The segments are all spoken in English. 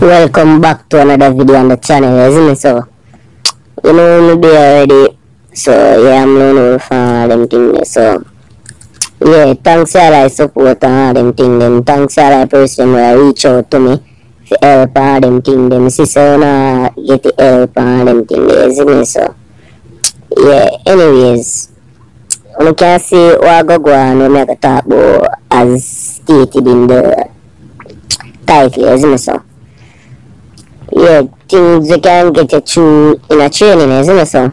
welcome back to another video on the channel isn't it? So you know me be already so yeah i'm from all them things so yeah thanks all I support and all them things them thanks all I person who reach out to me for help all them things them sister wanna oh, get the help and all them things isn't it? So yeah anyways you can see what go go on when talk about as stated in the title isn't it? So yeah, things you can get you in a training, isn't it? So,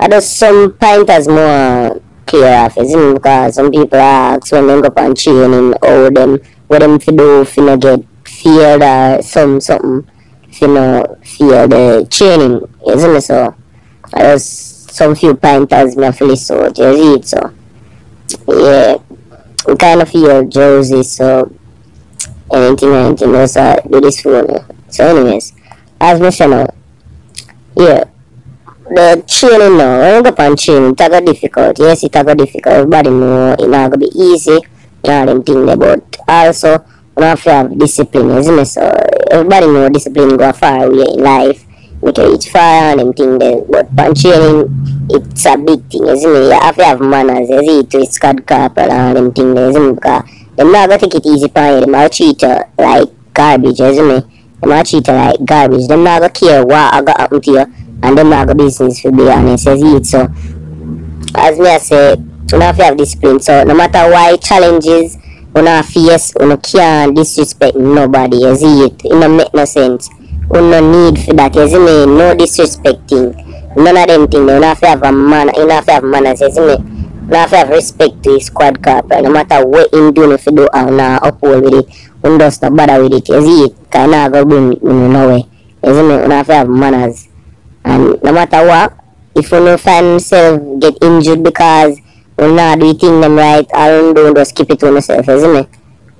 I do some pointers more clear off, isn't it? Because some people ask when they go on training, how them, what them to do if you know get feared or some something, if you know fear the training, isn't it? So, I just some few pointers me have so see it, so, yeah, we kind of feel Josie, so, anything, anything else, I do this for me. So anyways, as me say now, yeah, the training now, when you go upon training, it go difficult. Yes, it go difficult. Everybody know it not gonna be easy. All them things there, but also you have to have discipline, isn't it? So everybody know discipline go far away in life. Make you reach far and them thing there. But upon training, it's a big thing, isn't it? You have to have manners, you see, to squad corporal and them thing there, isn't it? Because them not gonna take it easy upon you. Them will treat you like garbage, isn't it? Them a treat you like garbage. Them not gonna care what I got happen to you, and them not gonna business for be honest. See it so. As me I say, you have to have discipline. So no matter why challenges, you not face, you can't disrespect nobody. as it, it no make no sense. You no need for that. See me, no disrespecting. None of them things. You have have a man. You have have manners. See me. You have have respect to his squad corporal. No matter what him do, if you do, or not uphold with it. You just not bother with it. You see it, cause not go bring you nowhere. You see. You have to have manners. And no matter what, if you no find yourself get injured because you not do thing them right, all you do just keep it to yourself, you see me?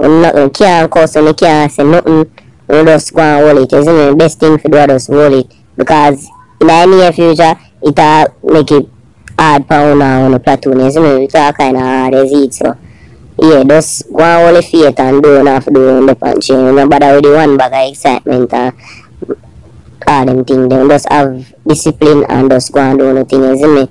You, not, you can't cuss and you can't say nothing, you just go and hold it, me? Best thing to do is just hold it. Because in the near future, it will make it hard for you now on the platoon, you see me? It's all kind of hard, it, so. Yeah, just go and the faith and do enough do in the punching. You know, bother with the one bag of excitement and all them thing. Them just have discipline and just go and do the thing, you see me?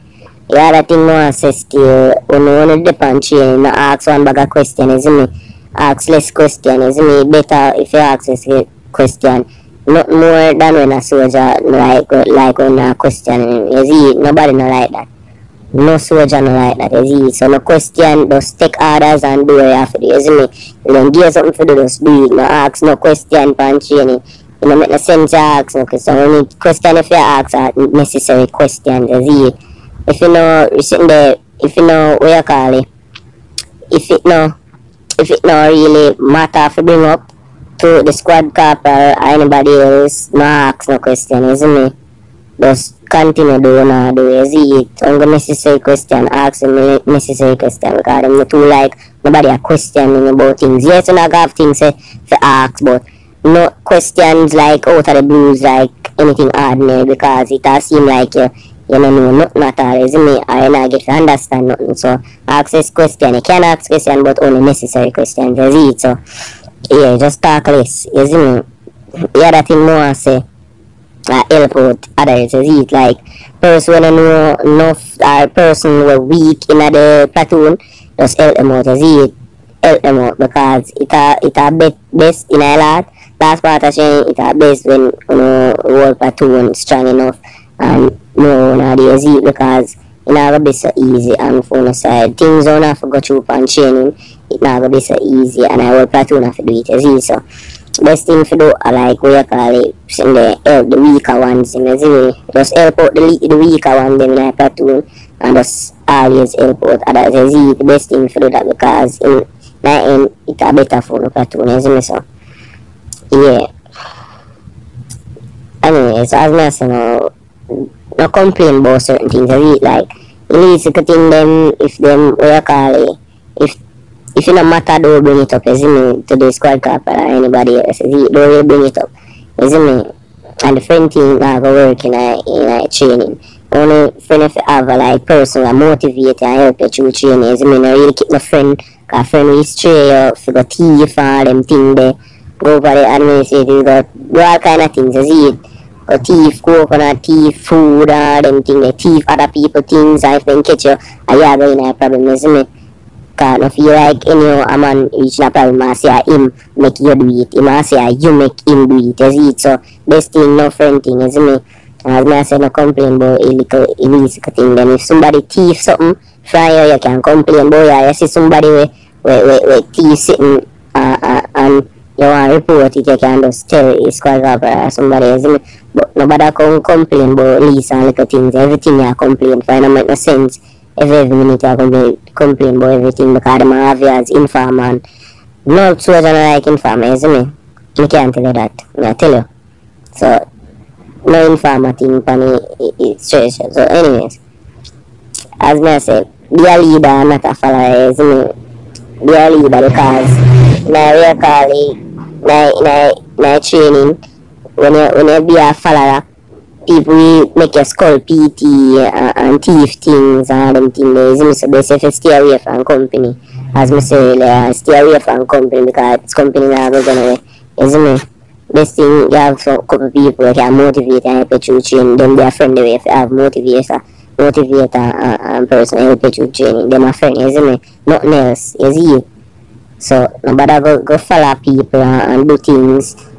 The other thing no assess you, when you want to depend training, not ask one bag of question, see me? Ask less question, see me? Better if you ask less question. Not more than when a soldier like like when a question, you see, nobody no like that. No no like that, you see. So no question, just take orders and do what you have to do, you see me? You don't give something to do, just do it. No ask no question for training. You know, make no sense to ask no question. Only question if you ask are necessary questions, you see. If you know, you sitting there, if you know what you call it, if it no, if it no really matter to bring up to the squad corporal or anybody else, no ask no question, you see me? Just continue do na do you see it. Ang necessary question, ask them necessary question because them too like nobody a questioning about things. Yes, you not have things to, to ask, but no questions like oh, out of the blues like anything ordinary because it does seem like you you don't know nothing at all, isn't it? Or you not get to understand nothing. So ask this question. You can ask question but only necessary questions, see it. So yeah, just talk less, see me? The other thing more I say uh, help others, you it like person you know enough or person who weak in the platoon, just help them out, see it? Help them out because it a it a bet best in a lot. Last part of saying it a best when you know whole platoon strong enough and no nowadays it. Because it not gonna be so easy and for the side. Things don't have to go through and training it not be so easy and I will platoon have to do it. You see so best thing to do I like you call it send the help the weaker ones you know see just help out the, the weaker ones them in a platoon and just always help out others see the best thing to do that because in my end it a better for the platoon me so yeah anyway so as me say now no complain about certain things. I read like at least you could think them if them you call it if you no matter don't bring it up, you see me, to the squad corporal or anybody else, you see, don't bring it up. You see me? And the friend thing ah, not go work in a in training. Only friend if you have a like person that motivate and help you through training, you see me, no really keep no friend, cause friend will stray you, for go thief all them thing there go over the administrative, go do all kind of things, you see it. Go thief coconut, thief food, all them things, they thief other people things, and if they catch you, ah, you going to have a problem, you see me? Cause no feel like any a man reach a problem and say him make you do it. Him and say you make him do it. You it? So best thing no friend thing, you see me? As me I say no complain about a little illicit thing. Then if somebody thief something from you, you can complain about yeah. You see somebody we we we, we thief sitting uh, uh, and you want to report it, you can just tell it's rapper or somebody, you see me? But nobody can complain about and little things. Everything you complain for, it don't make no sense every, every minute I complain, about everything because them have as informer and no soldier not like informer, isn't me? I can't tell you that. I tell you. So no informer thing for strange. So anyways, as I say, be a leader not a follower, isn't me? Be a leader because are calling now, now, now training when you when you be a follower people will make your skull PT uh, and thief things and them things. So they say if stay away from company. As I said earlier, stay away from company because it's company now go away. Isn't it? This thing you have some couple people that can motivate and help you train. Then they are friend away if you have motivator, motivator uh, and person help you training. Them a friend, isn't it? Nothing else. You see? So nobody go, go follow people and, and do things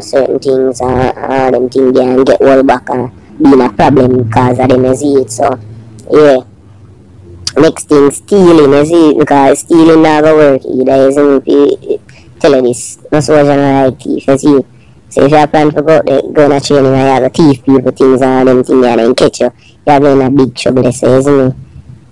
certain things and all them things there and get all back and being a problem because of them, you see it. So, yeah. Next thing, stealing, you see because stealing not going work either, isn't it? Tell you this, no soldier no like thief, you see So if you plan to go there, go on a training and you have a thief people things and them things and then catch you, you're going a big trouble, you say, isn't it?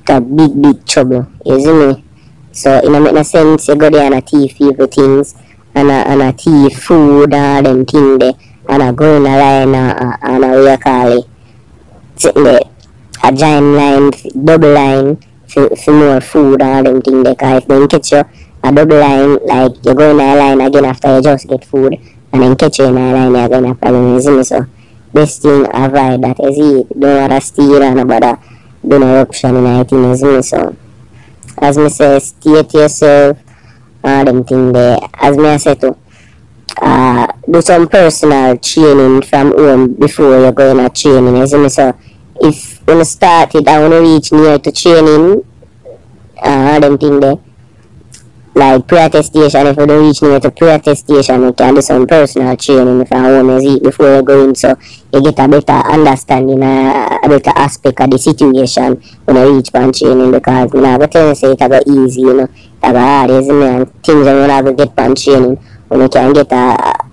Got big, big trouble, isn't it? So it don't make no sense you go there and a thief people things and a, and a tea, food, and them thing there, and a go in a line, uh, and a way you call it, there, a giant line, double line, for, for more food and them thing there, because if they catch you, a double line, like, you go in a line again after you just get food, and then catch you in a line, again after going you see me, so, best thing avoid that, you see, don't want to steal and about do no eruption in a thing, you see me, so, as me say, stay to yourself, them thing there. As me I say to uh, do some personal training from home before you go in a training. You see me? So if when you started I want to reach near to training, uh, all them thing there. Like pre-attestation, if you don't reach near to pre-attestation, you can do some personal training from home you see, before you go in so you get a better understanding, uh, a better aspect of the situation when I reach one training because you know, I you say it about easy, you know hard, isn't it? And things are gonna have to get on training when you can get a,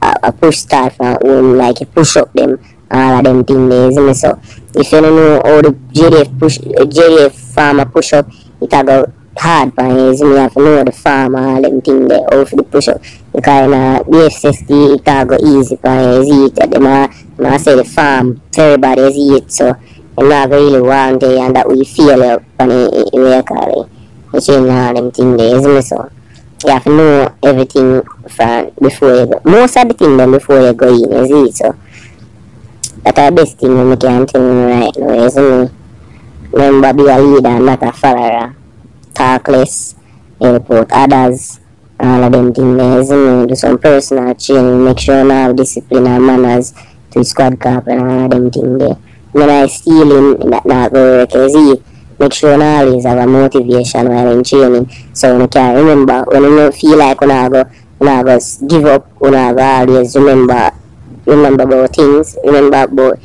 a, a push start from like you push up them, all of them things there, isn't it? So if you don't know how the JDF push, JDF farmer push up, it a go hard for you, isn't have to know the farmer, all them things there, how to push up. Because in a BFSD, it a go easy for you, is it? Them them a say the farm, everybody is it, so you not really want it, and that we feel the way you call it between all them things there, isn't it? So you have to know everything from before you go. Most of the thing then before you go in, is it? So that's the best thing when we can tell you right now, isn't it? Remember be a leader, not a follower. Talk less, help others, all of them things there, isn't? Do some personal training, make sure you have discipline and manners to squad cap and all of them things there. When I steal stealing, that not work, it? make sure you always have a motivation while in training. So you can remember when you feel like you go, you go give up, when you go always remember remember about things, remember about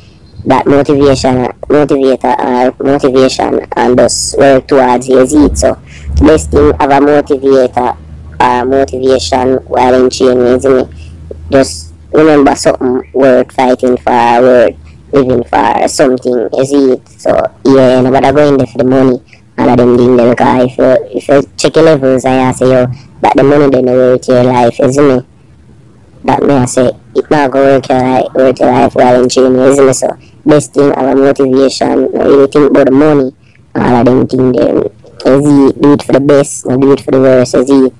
that motivation motivator or eh, motivation and eh, just work towards your it. So the best thing have a motivator or eh, motivation while in training, isn't it? Just remember something worth fighting for, worth living for something, see it. So yeah, nobody going there for the money and of them things because if you if you check your levels you say yo that the money then worth your life, isn't it? That may I say it not go work your life worth your life while in training, isn't it? So thing have a motivation, not really think about the money, all of them things. Is it do it for the best, not do it for the worst, is it?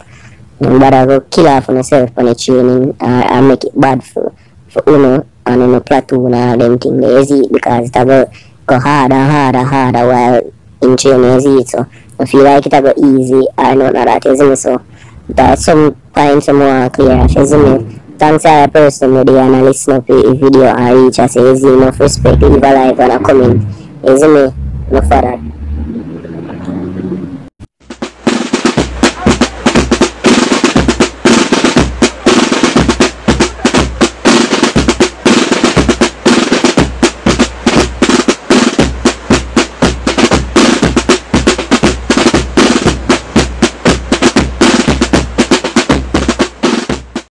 Nobody go kill off on yourself on the training uh, and make it bad for for you know and in a platoon and them thing lazy because it go, go harder, harder, harder while in training easy. So I feel like it I go easy or none of that, isn't it? So That some point some more clear, you see me? Thanks to a person who and listen up the video and reach us, you see enough respect, leave a like and a comment, you see me? No for that.